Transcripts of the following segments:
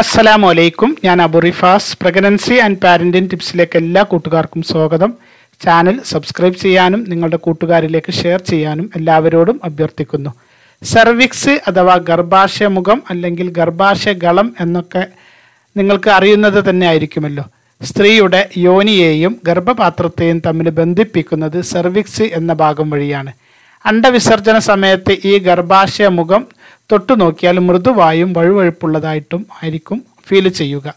അസ്സലാമു വലൈക്കും ഞാൻ അബുറിഫാസ് പ്രഗ്നൻസി ആൻഡ് പാരന്റിംഗ് ടിപ്സിലേക്ക് എല്ലാ കൂട്ടുകാർക്കും സ്വാഗതം. ചാനൽ സബ്സ്ക്രൈബ് ചെയ്യാനും നിങ്ങളുടെ കൂട്ടുകാരിലേക്ക് ഷെയർ ചെയ്യാനും എല്ലാവരോടും അഭ്യർത്ഥിക്കുന്നു. സെർവിക്സ് അഥവാ ഗർഭാശയമുഖം അല്ലെങ്കിൽ ഗർഭാശയഗളം എന്നൊക്കെ നിങ്ങൾക്ക് അറിയുന്നത് തന്നെ ആയിരിക്കുമല്ലോ. സ്ത്രീയുടെ യോനിയെയും ഗർഭപാത്രത്തെയും തമ്മിൽ ബന്ധിപ്പിക്കുന്നത് സെർവിക്സ് എന്ന ഭാഗം വഴിയാണ്. അണ്ടവിസർജന സമയത്ത് ഈ ഗർഭാശയ മുഖം തൊട്ടു നോക്കിയാൽ മൃദുവായും വഴുവഴുപ്പുള്ളതായിട്ടും ആയിരിക്കും ഫീൽ ചെയ്യുക.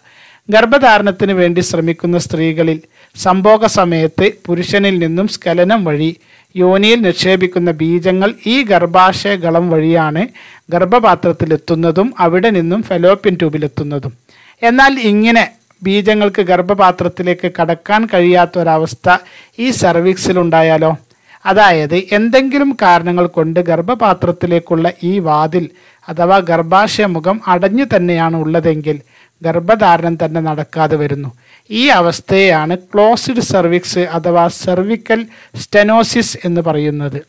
ഗർഭധാരണത്തിന് വേണ്ടി ശ്രമിക്കുന്ന സ്ത്രീകളിൽ സംഭോഗ സമയത്ത് പുരുഷനിൽ നിന്നും സ്കലനം വഴി യോനിയിൽ നിക്ഷേപിക്കുന്ന ബീജങ്ങൾ ഈ ഗർഭാശയഗളം വഴിയാണ് ഗർഭപാത്രത്തിലെത്തുന്നതും അവിടെ നിന്നും ഫെലോപ്യൻ ട്യൂബിലെത്തുന്നതും. എന്നാൽ ഇങ്ങനെ ബീജങ്ങൾക്ക് ഗർഭപാത്രത്തിലേക്ക് കടക്കാൻ കഴിയാത്ത ഒരവസ്ഥ ഈ സർവീക്സിലുണ്ടായാലോ അതായത് എന്തെങ്കിലും കാരണങ്ങൾ കൊണ്ട് ഗർഭപാത്രത്തിലേക്കുള്ള ഈ വാതിൽ അഥവാ ഗർഭാശയമുഖം അടഞ്ഞു തന്നെയാണ് ഉള്ളതെങ്കിൽ ഗർഭധാരണം തന്നെ നടക്കാതെ വരുന്നു. ഈ അവസ്ഥയെയാണ് ക്ലോസ്ഡ് സർവിക്സ് അഥവാ സെർവിക്കൽ സ്റ്റെനോസിസ് എന്ന് പറയുന്നത്.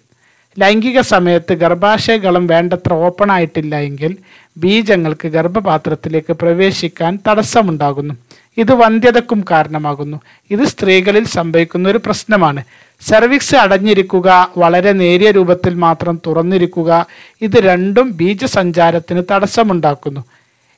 ലൈംഗിക സമയത്ത് ഗർഭാശയകളം വേണ്ടത്ര ഓപ്പൺ ആയിട്ടില്ല എങ്കിൽ ബീജങ്ങൾക്ക് ഗർഭപാത്രത്തിലേക്ക് പ്രവേശിക്കാൻ തടസ്സമുണ്ടാകുന്നു. ഇത് വന്ധ്യതക്കും കാരണമാകുന്നു. ഇത് സ്ത്രീകളിൽ സംഭവിക്കുന്ന ഒരു പ്രശ്നമാണ്. സെർവിക്സ് അടഞ്ഞിരിക്കുക വളരെ നേരിയ രൂപത്തിൽ മാത്രം തുറന്നിരിക്കുക ഇത് രണ്ടും ബീജസഞ്ചാരത്തിന് തടസ്സമുണ്ടാക്കുന്നു.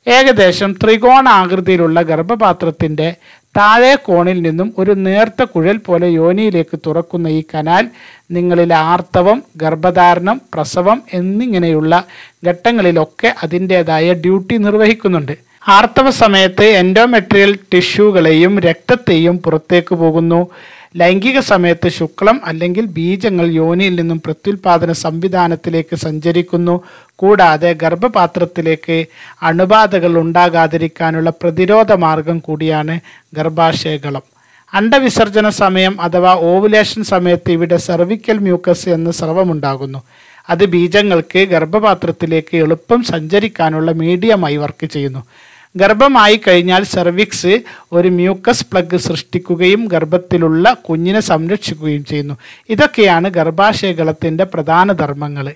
ഏകദേശം ത്രികോണാകൃതിയിലുള്ള ഗർഭപാത്രത്തിന്റെ താഴെ കോണിൽ നിന്നും ഒരു നേർത്ത കുഴൽ പോലെ യോനിയിലേക്ക് തുറക്കുന്ന ഈ കനാൽ നിങ്ങളിൽ ആർത്തവം ഗർഭധാരണം പ്രസവം എന്നിങ്ങനെയുള്ള ഘട്ടങ്ങളിലൊക്കെ അതിന്റെതായ ഡ്യൂട്ടി നിർവഹിക്കുന്നുണ്ട്. ആർത്തവ സമയത്ത് എൻഡോമെട്രിയൽ ടിഷ്യൂകളെയും രക്തത്തെയും പുറത്തേക്ക് പോകുന്നു. ലൈംഗിക സമയത്ത് ശുക്ലം അല്ലെങ്കിൽ ബീജങ്ങൾ യോനിയിൽ നിന്നും പ്രത്യുൽപാദന സംവിധാനത്തിലേക്ക് സഞ്ചരിക്കുന്നു. കൂടാതെ ഗർഭപാത്രത്തിലേക്ക് അണുബാധകൾ ഉണ്ടാകാതിരിക്കാനുള്ള പ്രതിരോധ മാർഗം കൂടിയാണ് ഗർഭാശയകളം അണ്ടവിസർജന സമയം അഥവാ ഓവുലേഷൻ സമയത്ത് ഇവിടെ സെർവിക്കൽ മ്യൂക്കസ് എന്ന സ്രവമുണ്ടാകുന്നു. അത് ബീജങ്ങൾക്ക് ഗർഭപാത്രത്തിലേക്ക് എളുപ്പം സഞ്ചരിക്കാനുള്ള മീഡിയമായി വർക്ക് ചെയ്യുന്നു. ഗർഭമായി കഴിഞ്ഞാൽ സെർവിക്സ് ഒരു മ്യൂക്കസ് പ്ലഗ് സൃഷ്ടിക്കുകയും ഗർഭത്തിലുള്ള കുഞ്ഞിനെ സംരക്ഷിക്കുകയും ചെയ്യുന്നു. ഇതൊക്കെയാണ് ഗർഭാശയഗളത്തിന്റെ പ്രധാന ധർമ്മങ്ങൾ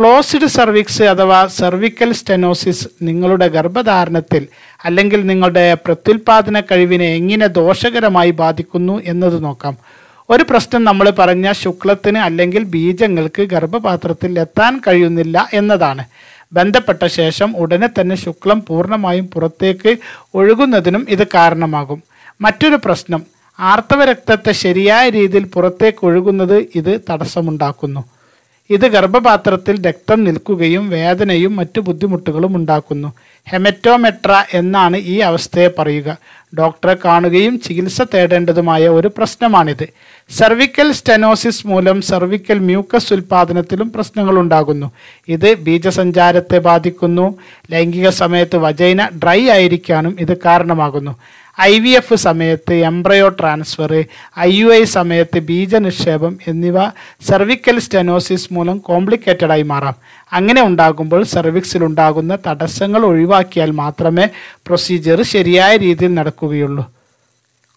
ക്ലോസ്ഡ് സർവിക്സ് അഥവാ സെർവിക്കൽ സ്റ്റെനോസിസ് നിങ്ങളുടെ ഗർഭധാരണത്തിൽ അല്ലെങ്കിൽ നിങ്ങളുടെ പ്രത്യുൽപാദന കഴിവിനെ എങ്ങനെ ദോഷകരമായി ബാധിക്കുന്നു എന്നത് നോക്കാം. ഒരു പ്രശ്നം നമ്മൾ പറഞ്ഞ ശുക്ലത്തിന് അല്ലെങ്കിൽ ബീജങ്ങൾക്ക് ഗർഭപാത്രത്തിൽ എത്താൻ കഴിയുന്നില്ല എന്നതാണ്. ബന്ധപ്പെട്ട ശേഷം ഉടനെ തന്നെ ശുക്ലം പൂർണമായും പുറത്തേക്ക് ഒഴുകുന്നതിനും ഇത് കാരണമാകും. മറ്റൊരു പ്രശ്നം ആർത്തവ രക്തത്തെ ശരിയായ രീതിയിൽ പുറത്തേക്ക് ഒഴുകുന്നത് ഇത് തടസ്സമുണ്ടാക്കുന്നു. ഇത് ഗർഭപാത്രത്തിൽ രക്തം നിൽക്കുകയും വേദനയും മറ്റു ബുദ്ധിമുട്ടുകളും ഉണ്ടാക്കുന്നു. ഹെമറ്റോമെട്ര എന്നാണ് ഈ അവസ്ഥയെ പറയുക. ഡോക്ടറെ കാണുകയും ചികിത്സ തേടേണ്ടതുമായ ഒരു പ്രശ്നമാണിത്. സെർവിക്കൽ സ്റ്റെനോസിസ് മൂലം സെർവിക്കൽ മ്യൂക്കസ് ഉൽപാദനത്തിലും പ്രശ്നങ്ങൾ ഉണ്ടാകുന്നു ഇത് ബീജസഞ്ചാരത്തെ ബാധിക്കുന്നു. ലൈംഗിക സമയത്ത് വജൈന ഡ്രൈ ആയിരിക്കാനും ഇത് കാരണമാകുന്നു. ഐ വി എഫ് സമയത്ത് embryo transfer I U I സമയത്ത് ബീജനിക്ഷേപം എന്നിവ സെർവിക്കൽ സ്റ്റെനോസിസ് മൂലം കോംപ്ലിക്കേറ്റഡായി മാറാം. അങ്ങനെ ഉണ്ടാകുമ്പോൾ സെർവിക്സിൽ ഉണ്ടാകുന്ന തടസ്സങ്ങൾ ഒഴിവാക്കിയാൽ മാത്രമേ പ്രൊസീജിയർ ശരിയായ രീതിയിൽ നടക്കുകയുള്ളൂ.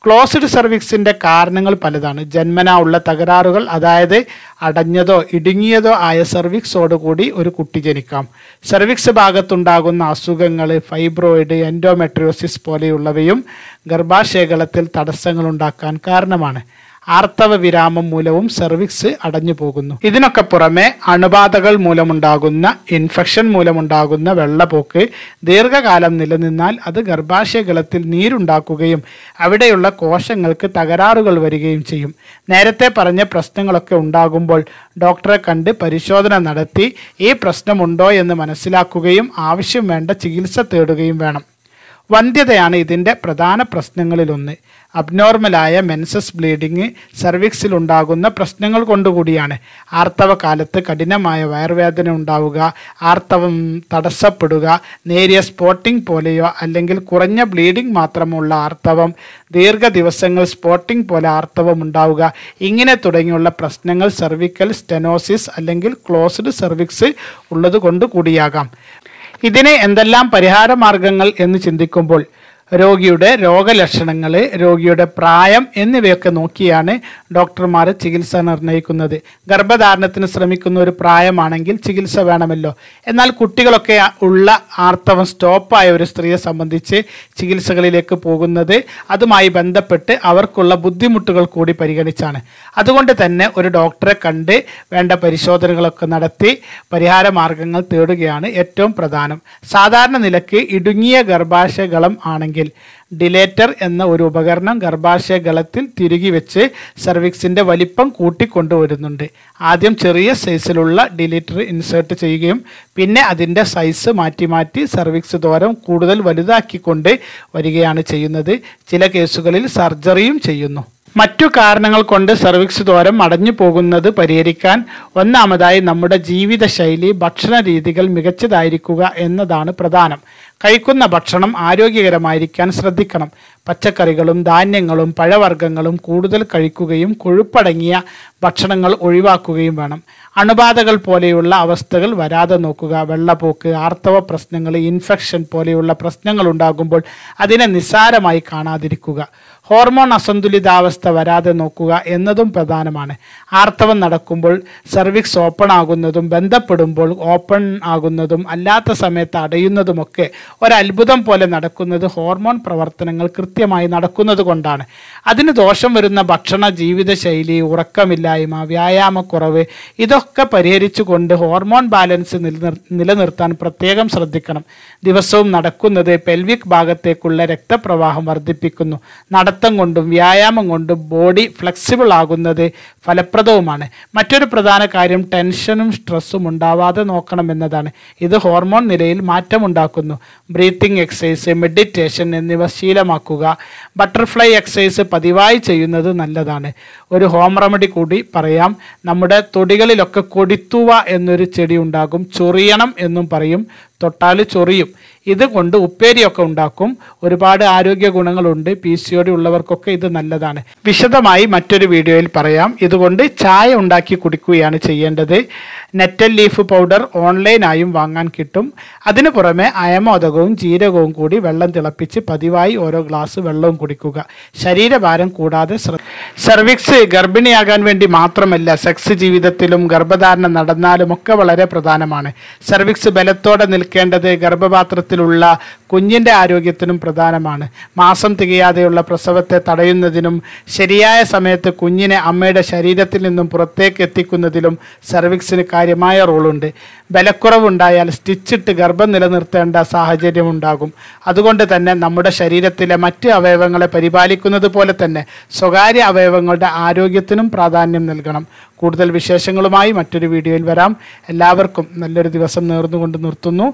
ക്ലോസ്ഡ് സർവിക്സിന്റെ കാരണങ്ങൾ പലതാണ്. ജന്മനാ ഉള്ള തകരാറുകൾ അതായത് അടഞ്ഞതോ ഇടുങ്ങിയതോ ആയ സർവിക്സോട് കൂടി ഒരു കുട്ടി ജനിക്കാം. സർവിക്സ് ഭാഗത്തുണ്ടാകുന്ന അസുഖങ്ങൾ ഫൈബ്രോയിഡ് എൻഡോമെട്രിയോസിസ് പോലെയുള്ളവയും ഗർഭാശയകളത്തിൽ തടസ്സങ്ങളുണ്ടാക്കാൻ കാരണമാണ്. ആർത്തവ വിരാമം മൂലവും സെർവിക്സ് അടഞ്ഞു പോകുന്നു. ഇതിനൊക്കെ പുറമെ അണുബാധകൾ മൂലമുണ്ടാകുന്ന ഇൻഫെക്ഷൻ മൂലമുണ്ടാകുന്ന വെള്ളപ്പൊക്ക് ദീർഘകാലം നിലനിന്നാൽ അത് ഗർഭാശയഗളത്തിൽ നീരുണ്ടാക്കുകയും അവിടെയുള്ള കോശങ്ങൾക്ക് തകരാറുകൾ വരികയും ചെയ്യും. നേരത്തെ പറഞ്ഞ പ്രശ്നങ്ങളൊക്കെ ഉണ്ടാകുമ്പോൾ ഡോക്ടറെ കണ്ട് പരിശോധന നടത്തി ഈ പ്രശ്നമുണ്ടോ എന്ന് മനസ്സിലാക്കുകയും ആവശ്യം വേണ്ട ചികിത്സ തേടുകയും വേണം. വന്ധ്യതയാണ് ഇതിന്റെ പ്രധാന പ്രശ്നങ്ങളിലൊന്ന്. അബ്നോർമലായ മെൻസസ് ബ്ലീഡിങ് സർവിക്സിൽ ഉണ്ടാകുന്ന പ്രശ്നങ്ങൾ കൊണ്ടുകൂടിയാണ്. ആർത്തവ കാലത്ത് കഠിനമായ വയർവേദന ഉണ്ടാവുക ആർത്തവം തടസ്സപ്പെടുക നേരിയ സ്പോട്ടിംഗ് പോലെയോ അല്ലെങ്കിൽ കുറഞ്ഞ ബ്ലീഡിംഗ് മാത്രമുള്ള ആർത്തവം ദീർഘ ദിവസങ്ങൾ സ്പോട്ടിംഗ് പോലെ ആർത്തവം ഉണ്ടാവുക ഇങ്ങനെ തുടങ്ങിയുള്ള പ്രശ്നങ്ങൾ സെർവിക്കൽ സ്റ്റെനോസിസ് അല്ലെങ്കിൽ ക്ലോസ്ഡ് സെർവിക്സ് ഉള്ളത് കൊണ്ട് കൂടിയാകാം. ഇതിന് എന്തെല്ലാം പരിഹാര മാർഗങ്ങൾ എന്ന് ചിന്തിക്കുമ്പോൾ രോഗിയുടെ രോഗലക്ഷണങ്ങൾ രോഗിയുടെ പ്രായം എന്നിവയൊക്കെ നോക്കിയാണ് ഡോക്ടർമാർ ചികിത്സ നിർണയിക്കുന്നത് ഗർഭധാരണത്തിന് ശ്രമിക്കുന്ന ഒരു പ്രായമാണെങ്കിൽ ചികിത്സ വേണമല്ലോ. എന്നാൽ കുട്ടികളൊക്കെ ഉള്ള ആർത്തവം സ്റ്റോപ്പായ ഒരു സ്ത്രീയെ സംബന്ധിച്ച് ചികിത്സകളിലേക്ക് പോകുന്നത് അതുമായി ബന്ധപ്പെട്ട് അവർക്കുള്ള ബുദ്ധിമുട്ടുകൾ കൂടി പരിഗണിച്ചാണ്. അതുകൊണ്ട് തന്നെ ഒരു ഡോക്ടറെ കണ്ട് വേണ്ട പരിശോധനകളൊക്കെ നടത്തി പരിഹാര മാർഗങ്ങൾ തേടുകയാണ് ഏറ്റവും പ്രധാനം. സാധാരണ നിലയ്ക്ക് ഇടുങ്ങിയ ഗർഭാശയകളം ആണെങ്കിൽ ഡിലേറ്റർ എന്ന ഒരു ഉപകരണം ഗർഭാശയ ഗളത്തിൽ തിരുകി വെച്ച് സർവിക്സിന്റെ വലിപ്പം കൂട്ടിക്കൊണ്ടുവരുന്നുണ്ട്. ആദ്യം ചെറിയ സൈസിലുള്ള ഡിലേറ്റർ ഇൻസേർട്ട് ചെയ്യുകയും പിന്നെ അതിന്റെ സൈസ് മാറ്റി മാറ്റി സർവിക്സ് ദൂരം കൂടുതൽ വലുതാക്കിക്കൊണ്ട് വരികയാണ് ചെയ്യുന്നത്. ചില കേസുകളിൽ സർജറിയും ചെയ്യുന്നു. മറ്റു കാരണങ്ങൾ കൊണ്ട് സർവിക്സ് ദ്വാരം അടഞ്ഞു പോകുന്നത് പരിഹരിക്കാൻ ഒന്നാമതായി നമ്മുടെ ജീവിതശൈലി ഭക്ഷണ രീതികൾ മികച്ചതായിരിക്കുക എന്നതാണ് പ്രധാനം. കഴിക്കുന്ന ഭക്ഷണം ആരോഗ്യകരമായിരിക്കാൻ ശ്രദ്ധിക്കണം. പച്ചക്കറികളും ധാന്യങ്ങളും പഴവർഗങ്ങളും കൂടുതൽ കഴിക്കുകയും കൊഴുപ്പടങ്ങിയ ഭക്ഷണങ്ങൾ ഒഴിവാക്കുകയും വേണം. അണുബാധകൾ പോലെയുള്ള അവസ്ഥകൾ വരാതെ നോക്കുക. വെള്ളപ്പോക്ക് ആർത്തവ പ്രശ്നങ്ങൾ ഇൻഫെക്ഷൻ പോലെയുള്ള പ്രശ്നങ്ങൾ ഉണ്ടാകുമ്പോൾ അതിനെ നിസ്സാരമായി കാണാതിരിക്കുക. ഹോർമോൺ അസന്തുലിതാവസ്ഥ വരാതെ നോക്കുക എന്നതും പ്രധാനമാണ്. ആർത്തവം നടക്കുമ്പോൾ സർവിക്സ് ഓപ്പൺ ആകുന്നതും ബന്ധപ്പെടുമ്പോൾ ഓപ്പൺ ആകുന്നതും അല്ലാത്ത സമയത്ത് അടയുന്നതുമൊക്കെ ഒരത്ഭുതം പോലെ നടക്കുന്നത് ഹോർമോൺ പ്രവർത്തനങ്ങൾ കൃത്യമായി നടക്കുന്നത് കൊണ്ടാണ്. അതിന് ദോഷം വരുന്ന ഭക്ഷണ ജീവിതശൈലി ഉറക്കമില്ലായ്മ വ്യായാമക്കുറവ് ഇതൊക്കെ പരിഹരിച്ചുകൊണ്ട് ഹോർമോൺ ബാലൻസ് നിലനിർത്താൻ പ്രത്യേകം ശ്രദ്ധിക്കണം. ദിവസവും നടക്കുന്നത് പെൽവിക് ഭാഗത്തേക്കുള്ള രക്തപ്രവാഹം വർദ്ധിപ്പിക്കുന്നു. നടത്തം കൊണ്ടും വ്യായാമം കൊണ്ടും ബോഡി ഫ്ലെക്സിബിൾ ആകുന്നത് ഫലപ്രദവുമാണ്. മറ്റൊരു പ്രധാന കാര്യം ടെൻഷനും സ്ട്രെസ്സും ഉണ്ടാവാതെ നോക്കണം എന്നതാണ്. ഇത് ഹോർമോൺ നിലയിൽ മാറ്റമുണ്ടാക്കുന്നു. ബ്രീത്തിങ് എക്സസൈസ് മെഡിറ്റേഷൻ എന്നിവ ശീലമാക്കുക ബട്ടർഫ്ലൈ എക്സസൈസ് പതിവായി ചെയ്യുന്നത് നല്ലതാണ്. ഒരു ഹോം റെമഡി കൂടി പറയാം. നമ്മുടെ തൊടികളിലൊക്കെ കൊടിത്തുവ എന്നൊരു ചെടി ഉണ്ടാകും. ചൊറിയണം എന്നും പറയും. തൊട്ടാൽ ചൊറിയും. ഇത് കൊണ്ട് ഉപ്പേരിയൊക്കെ ഉണ്ടാക്കും. ഒരുപാട് ആരോഗ്യ ഗുണങ്ങളുണ്ട്. പി സി ഒ ഉള്ളവർക്കൊക്കെ ഇത് നല്ലതാണ്. വിശദമായി മറ്റൊരു വീഡിയോയിൽ പറയാം. ഇതുകൊണ്ട് ചായ ഉണ്ടാക്കി കുടിക്കുകയാണ് ചെയ്യേണ്ടത്. നെറ്റൽ ലീഫ് പൗഡർ ഓൺലൈനായും വാങ്ങാൻ കിട്ടും. അതിനു പുറമെ അയമോദകവും ജീരകവും കൂടി വെള്ളം തിളപ്പിച്ച് പതിവായി ഓരോ ഗ്ലാസ് വെള്ളവും കുടിക്കുക. ശരീരഭാരം കൂടാതെ ശ്ര- സർവിക്സ് ഗർഭിണിയാകാൻ വേണ്ടി മാത്രമല്ല സെക്സ് ജീവിതത്തിലും ഗർഭധാരണം നടന്നാലും ഒക്കെ വളരെ പ്രധാനമാണ്. സെർവിക്സ് ബലത്തോടെ നിൽക്കേണ്ടത് ഗർഭപാത്രത്തിലുള്ള കുഞ്ഞിന്റെ ആരോഗ്യത്തിനും പ്രധാനമാണ്. മാസം തികയാതെയുള്ള പ്രസവത്തെ തടയുന്നതിനും ശരിയായ സമയത്ത് കുഞ്ഞിനെ അമ്മയുടെ ശരീരത്തിൽ നിന്നും പുറത്തേക്ക് എത്തിക്കുന്നതിലും സർവിക്സിന് കാര്യമായ റോളുണ്ട്. ബലക്കുറവുണ്ടായാൽ സ്റ്റിച്ചിട്ട് ഗർഭം നിലനിർത്തേണ്ട സാഹചര്യമുണ്ടാകും. അതുകൊണ്ട് തന്നെ നമ്മുടെ ശരീരത്തിലെ മറ്റ് അവയവങ്ങളെ പരിപാലിക്കുന്നത് പോലെ തന്നെ സ്വകാര്യ അവയവങ്ങളുടെ ആരോഗ്യത്തിനും പ്രാധാന്യം നൽകണം. കൂടുതൽ വിശേഷങ്ങളുമായി മറ്റൊരു വീഡിയോയിൽ വരാം. എല്ലാവർക്കും നല്ലൊരു ദിവസം നേർന്നുകൊണ്ട് നിർത്തുന്നു.